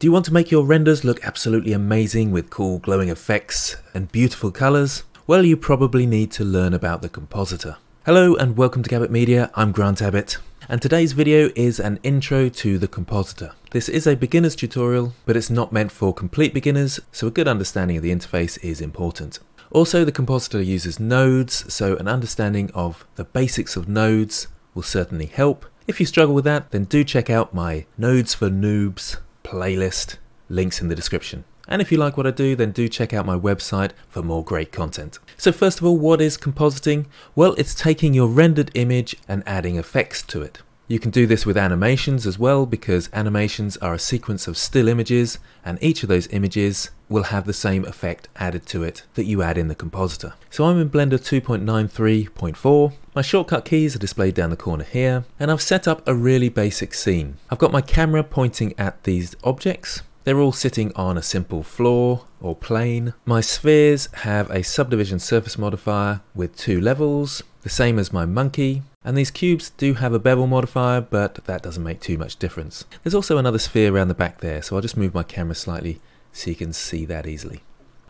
Do you want to make your renders look absolutely amazing with cool glowing effects and beautiful colors? Well, you probably need to learn about the compositor. Hello and welcome to Gabbitt Media, I'm Grant Abbitt, and today's video is an intro to the compositor. This is a beginner's tutorial, but it's not meant for complete beginners, so a good understanding of the interface is important. Also, the compositor uses nodes, so an understanding of the basics of nodes will certainly help. If you struggle with that, then do check out my Nodes for Noobs playlist, links in the description. And if you like what I do, then do check out my website for more great content. So first of all, what is compositing? Well, it's taking your rendered image and adding effects to it. You can do this with animations as well because animations are a sequence of still images and each of those images will have the same effect added to it that you add in the compositor. So I'm in Blender 2.93.4, my shortcut keys are displayed down the corner here and I've set up a really basic scene. I've got my camera pointing at these objects they're all sitting on a simple floor or plane. My spheres have a subdivision surface modifier with two levels, the same as my monkey. And these cubes do have a bevel modifier, but that doesn't make too much difference. There's also another sphere around the back there, so I'll just move my camera slightly so you can see that easily.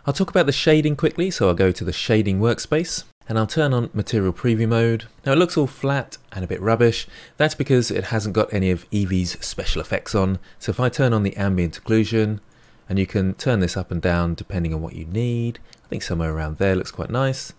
I'll talk about the shading quickly, so I'll go to the shading workspace and I'll turn on material preview mode. Now it looks all flat and a bit rubbish. That's because it hasn't got any of Eevee's special effects on. So if I turn on the ambient occlusion, and you can turn this up and down depending on what you need. I think somewhere around there looks quite nice.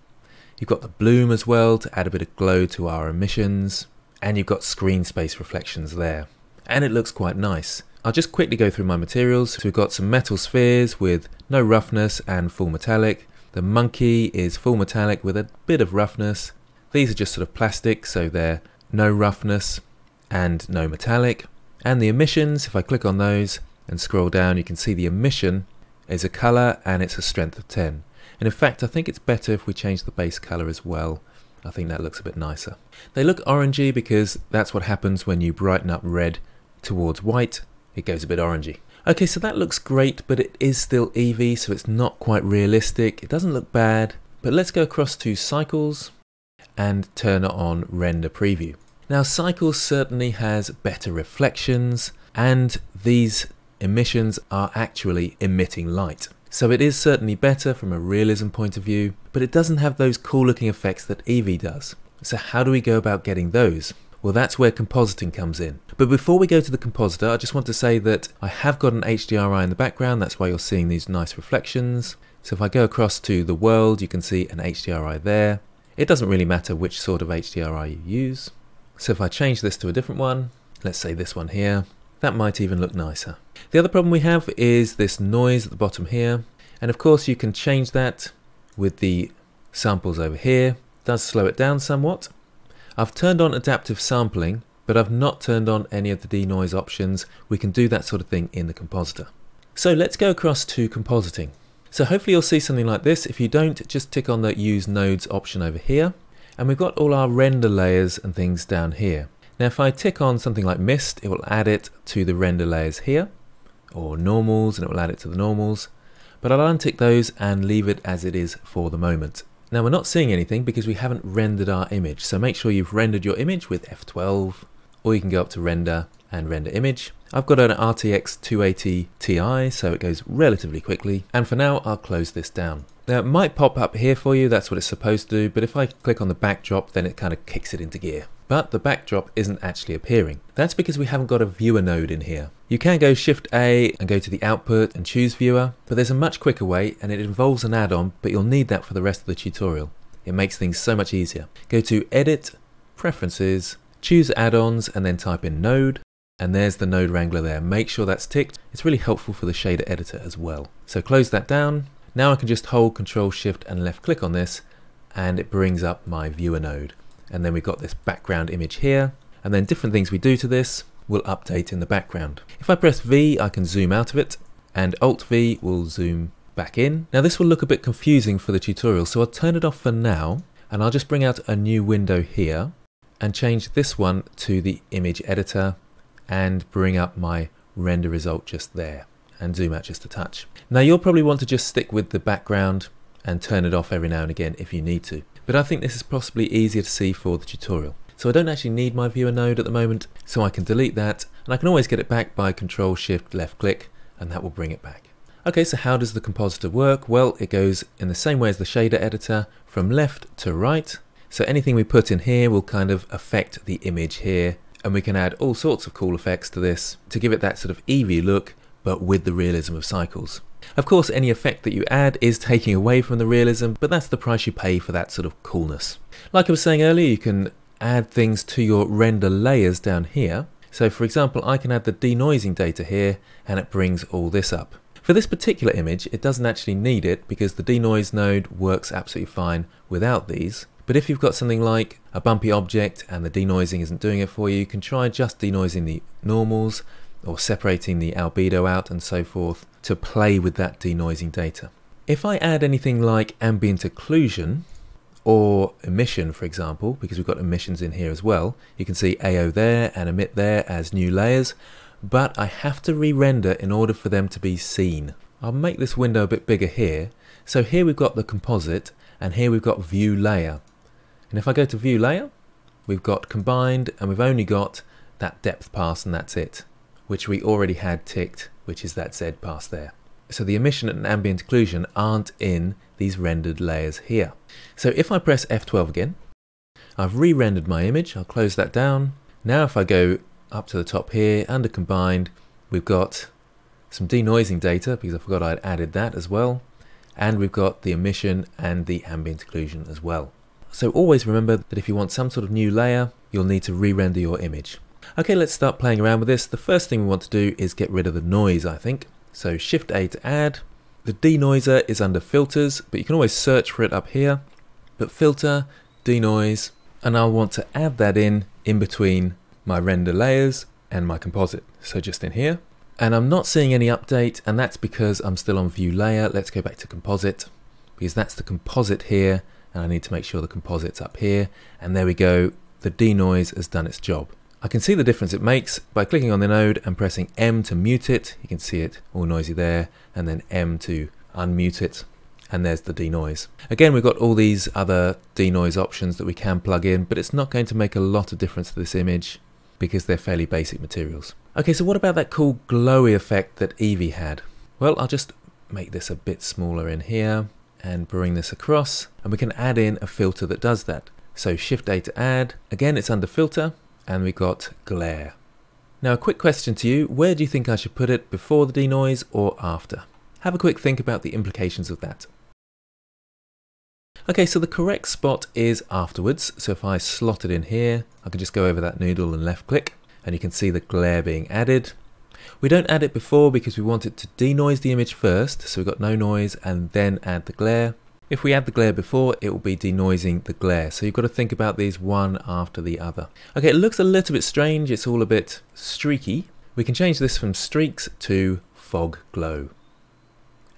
You've got the bloom as well to add a bit of glow to our emissions. And you've got screen space reflections there. And it looks quite nice. I'll just quickly go through my materials. So we've got some metal spheres with no roughness and full metallic. The monkey is full metallic with a bit of roughness. These are just sort of plastic, so they're no roughness and no metallic. And the emissions, if I click on those and scroll down, you can see the emission is a color and it's a strength of 10. And in fact, I think it's better if we change the base color as well. I think that looks a bit nicer. They look orangey because that's what happens when you brighten up red towards white. It goes a bit orangey. Okay, so that looks great, but it is still Eevee, so it's not quite realistic. It doesn't look bad, but let's go across to Cycles and turn on Render Preview. Now, Cycles certainly has better reflections, and these emissions are actually emitting light. So it is certainly better from a realism point of view, but it doesn't have those cool looking effects that Eevee does. So how do we go about getting those? Well, that's where compositing comes in. But before we go to the compositor, I just want to say that I have got an HDRI in the background. That's why you're seeing these nice reflections. So if I go across to the world, you can see an HDRI there. It doesn't really matter which sort of HDRI you use. So if I change this to a different one, let's say this one here, that might even look nicer. The other problem we have is this noise at the bottom here. And of course you can change that with the samples over here. It does slow it down somewhat. I've turned on adaptive sampling, but I've not turned on any of the denoise options. We can do that sort of thing in the compositor. So let's go across to compositing. So hopefully you'll see something like this. If you don't, just tick on the use nodes option over here. And we've got all our render layers and things down here. Now if I tick on something like mist, it will add it to the render layers here, or normals, and it will add it to the normals. But I'll untick those and leave it as it is for the moment. Now we're not seeing anything because we haven't rendered our image. So make sure you've rendered your image with F12 or you can go up to render and render image. I've got an RTX 280 Ti so it goes relatively quickly and for now I'll close this down. Now it might pop up here for you, that's what it's supposed to do, but if I click on the backdrop then it kind of kicks it into gear. But the backdrop isn't actually appearing. That's because we haven't got a viewer node in here. You can go Shift A and go to the output and choose viewer, but there's a much quicker way and it involves an add-on, but you'll need that for the rest of the tutorial. It makes things so much easier. Go to Edit, Preferences, choose add-ons and then type in Node, and there's the Node Wrangler there. Make sure that's ticked. It's really helpful for the shader editor as well. So close that down. Now I can just hold Control Shift and left click on this and it brings up my viewer node and then we've got this background image here and then different things we do to this will update in the background. If I press V I can zoom out of it and Alt V will zoom back in. Now this will look a bit confusing for the tutorial so I'll turn it off for now and I'll just bring out a new window here and change this one to the image editor and bring up my render result just there and zoom out just a touch. Now you'll probably want to just stick with the background and turn it off every now and again if you need to but I think this is possibly easier to see for the tutorial. So I don't actually need my viewer node at the moment, so I can delete that, and I can always get it back by Control Shift left click and that will bring it back. Okay, so how does the compositor work? Well, it goes in the same way as the shader editor, from left to right. So anything we put in here will kind of affect the image here, and we can add all sorts of cool effects to this to give it that sort of Eevee look, but with the realism of cycles. Of course, any effect that you add is taking away from the realism, but that's the price you pay for that sort of coolness. Like I was saying earlier, you can add things to your render layers down here. So for example, I can add the denoising data here, and it brings all this up. For this particular image, it doesn't actually need it because the denoise node works absolutely fine without these. But if you've got something like a bumpy object and the denoising isn't doing it for you, you can try just denoising the normals or separating the albedo out and so forth to play with that denoising data. If I add anything like ambient occlusion or emission, for example, because we've got emissions in here as well, you can see AO there and emit there as new layers but I have to re-render in order for them to be seen. I'll make this window a bit bigger here. So here we've got the composite and here we've got view layer. And if I go to view layer, we've got combined and we've only got that depth pass and that's it, which we already had ticked, which is that Z pass there. So the emission and ambient occlusion aren't in these rendered layers here. So if I press F12 again, I've re-rendered my image, I'll close that down. Now if I go up to the top here, under combined, we've got some denoising data because I forgot I'd added that as well. And we've got the emission and the ambient occlusion as well. So always remember that if you want some sort of new layer, you'll need to re-render your image. Okay, let's start playing around with this. The first thing we want to do is get rid of the noise, I think. So Shift A to add. The denoiser is under filters, but you can always search for it up here. But filter, denoise, and I'll want to add that in in between my render layers and my composite. So just in here. And I'm not seeing any update and that's because I'm still on view layer. Let's go back to composite because that's the composite here and I need to make sure the composite's up here. And there we go. The denoise has done its job. I can see the difference it makes by clicking on the node and pressing M to mute it. You can see it all noisy there and then M to unmute it and there's the denoise. Again, we've got all these other denoise options that we can plug in, but it's not going to make a lot of difference to this image because they're fairly basic materials. Okay, so what about that cool glowy effect that Eevee had? Well, I'll just make this a bit smaller in here and bring this across and we can add in a filter that does that. So Shift A to add, again it's under filter and we've got glare. Now a quick question to you, where do you think I should put it before the denoise or after? Have a quick think about the implications of that. Okay, so the correct spot is afterwards. So if I slot it in here, I can just go over that noodle and left click, and you can see the glare being added. We don't add it before because we want it to denoise the image first, so we've got no noise, and then add the glare. If we add the glare before, it will be denoising the glare. So you've got to think about these one after the other. Okay, it looks a little bit strange. It's all a bit streaky. We can change this from streaks to fog glow.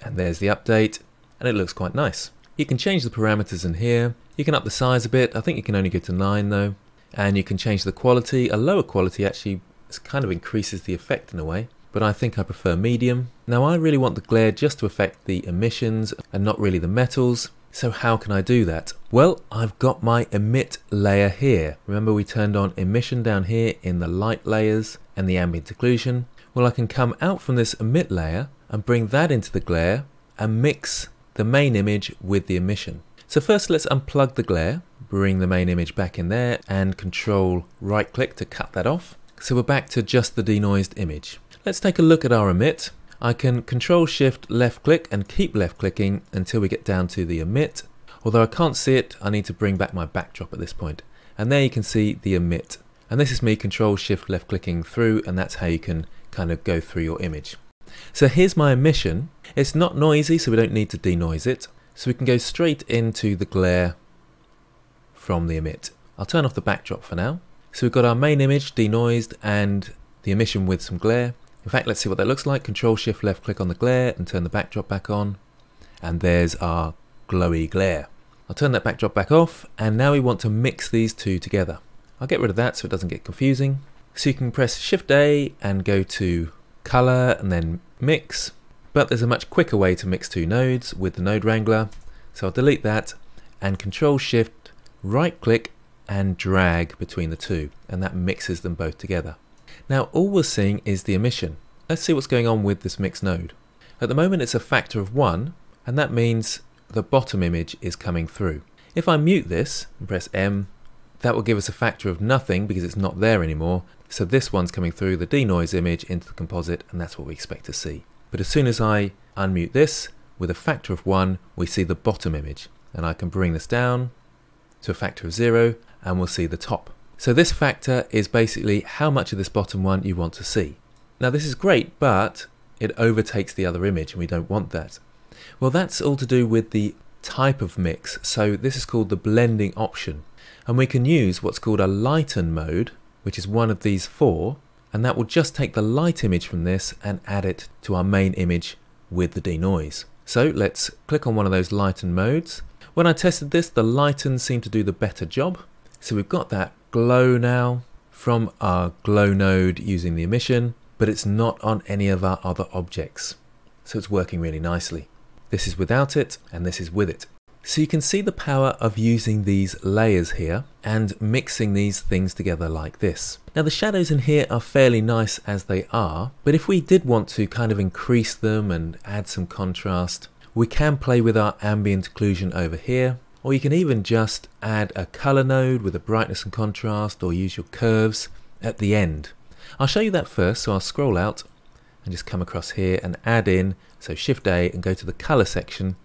And there's the update, and it looks quite nice. You can change the parameters in here. You can up the size a bit. I think you can only go to 9 though. And you can change the quality. A lower quality actually kind of increases the effect in a way. But I think I prefer medium. Now I really want the glare just to affect the emissions and not really the metals. So how can I do that? Well, I've got my emit layer here. Remember we turned on emission down here in the light layers and the ambient occlusion. Well, I can come out from this emit layer and bring that into the glare and mix the main image with the emission. So first let's unplug the glare, bring the main image back in there and control right click to cut that off. So we're back to just the denoised image. Let's take a look at our emit. I can control shift left click and keep left clicking until we get down to the emit. Although I can't see it, I need to bring back my backdrop at this point. And there you can see the emit. And this is me control shift left clicking through and that's how you can kind of go through your image. So here's my emission. It's not noisy, so we don't need to denoise it. So we can go straight into the glare from the emit. I'll turn off the backdrop for now. So we've got our main image denoised and the emission with some glare. In fact, let's see what that looks like. Control Shift left click on the glare and turn the backdrop back on. And there's our glowy glare. I'll turn that backdrop back off and now we want to mix these two together. I'll get rid of that so it doesn't get confusing. So you can press Shift A and go to color and then mix. But there's a much quicker way to mix two nodes with the node wrangler. So I'll delete that and control shift right click and drag between the two and that mixes them both together. Now all we're seeing is the emission let's see what's going on with this mix node. At the moment it's a factor of 1 and that means the bottom image is coming through. If I mute this and press M, that will give us a factor of nothing because it's not there anymore. So this one's coming through the denoise image into the composite and that's what we expect to see. But as soon as I unmute this, with a factor of 1, we see the bottom image. And I can bring this down to a factor of 0 and we'll see the top. So this factor is basically how much of this bottom one you want to see. Now this is great, but it overtakes the other image and we don't want that. Well, that's all to do with the type of mix. So this is called the blending option. And we can use what's called a lighten mode, which is one of these four, and that will just take the light image from this and add it to our main image with the denoise. So let's click on one of those lighten modes. When I tested this, the lighten seemed to do the better job. So we've got that glow now from our glow node using the emission, but it's not on any of our other objects. So it's working really nicely. This is without it, and this is with it. So you can see the power of using these layers here and mixing these things together like this. Now the shadows in here are fairly nice as they are, but if we did want to kind of increase them and add some contrast, we can play with our ambient occlusion over here, or you can even just add a color node with a brightness and contrast or use your curves at the end. I'll show you that first, so I'll scroll out and just come across here and add in, so Shift A and go to the color section.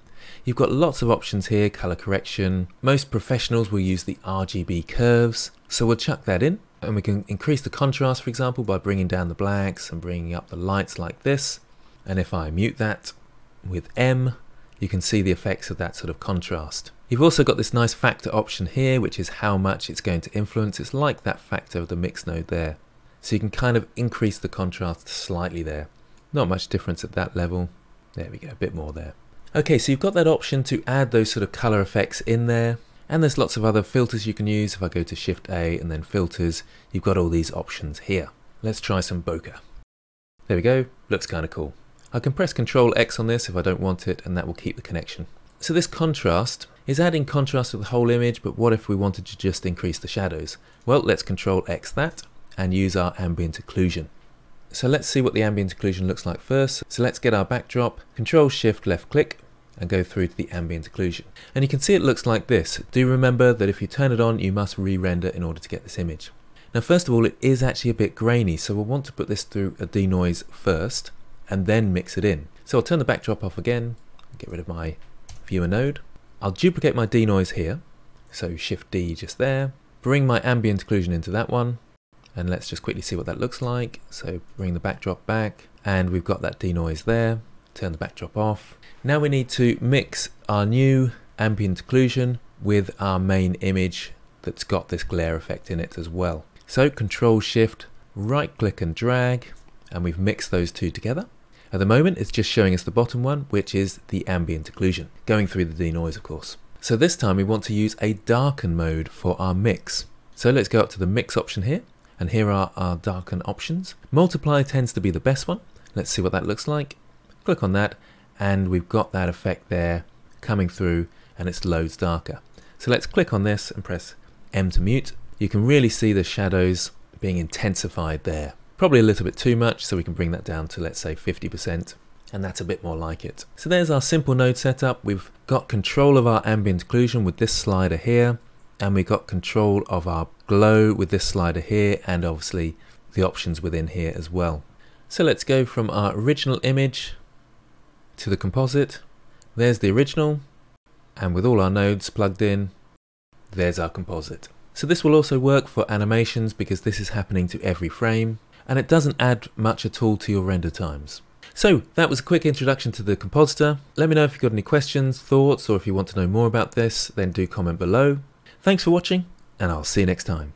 You've got lots of options here, color correction. Most professionals will use the RGB curves, so we'll chuck that in and we can increase the contrast, for example, by bringing down the blacks and bringing up the lights like this. And if I mute that with M, you can see the effects of that sort of contrast. You've also got this nice factor option here, which is how much it's going to influence. It's like that factor of the mix node there. So you can kind of increase the contrast slightly there. Not much difference at that level. There we go, a bit more there. Okay, so you've got that option to add those sort of color effects in there. And there's lots of other filters you can use. If I go to Shift A and then filters, you've got all these options here. Let's try some bokeh. There we go, looks kind of cool. I can press Control X on this if I don't want it and that will keep the connection. So this contrast is adding contrast to the whole image, but what if we wanted to just increase the shadows? Well, let's Control X that and use our ambient occlusion. So let's see what the ambient occlusion looks like first. So let's get our backdrop, Control Shift left click and go through to the ambient occlusion. And you can see it looks like this. Do remember that if you turn it on, you must re-render in order to get this image. Now first of all, it is actually a bit grainy, so we'll want to put this through a denoise first and then mix it in. So I'll turn the backdrop off again, get rid of my viewer node. I'll duplicate my denoise here, so Shift D just there, bring my ambient occlusion into that one, and let's just quickly see what that looks like. So bring the backdrop back and we've got that denoise there. Turn the backdrop off. Now we need to mix our new ambient occlusion with our main image that's got this glare effect in it as well. So control shift, right click and drag and we've mixed those two together. At the moment it's just showing us the bottom one which is the ambient occlusion, going through the denoise of course. So this time we want to use a darken mode for our mix. So let's go up to the mix option here and here are our darken options. Multiply tends to be the best one. Let's see what that looks like. Click on that and we've got that effect there coming through and it's loads darker. So let's click on this and press M to mute. You can really see the shadows being intensified there. Probably a little bit too much, so we can bring that down to let's say 50% and that's a bit more like it. So there's our simple node setup. We've got control of our ambient occlusion with this slider here and we've got control of our glow with this slider here and obviously the options within here as well. So let's go from our original image to the composite. There's the original and with all our nodes plugged in, there's our composite. So this will also work for animations because this is happening to every frame and it doesn't add much at all to your render times. So that was a quick introduction to the compositor. Let me know if you've got any questions, thoughts, or if you want to know more about this, then do comment below. Thanks for watching, and I'll see you next time.